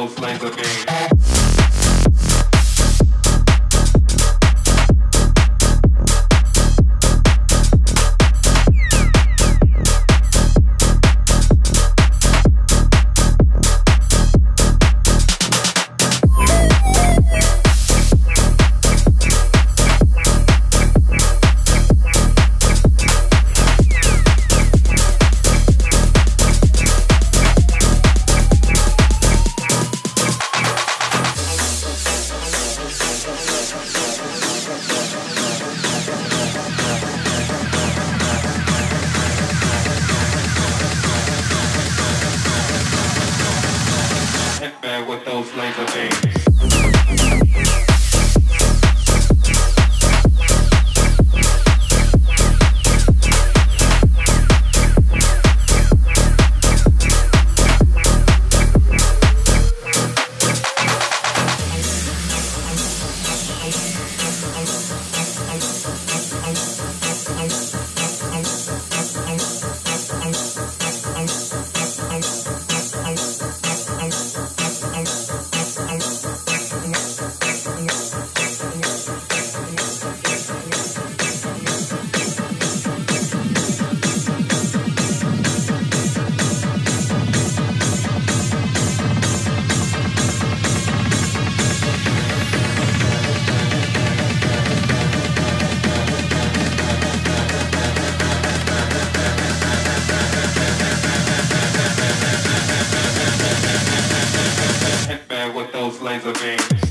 whole slank of game. Me with Those laser beams.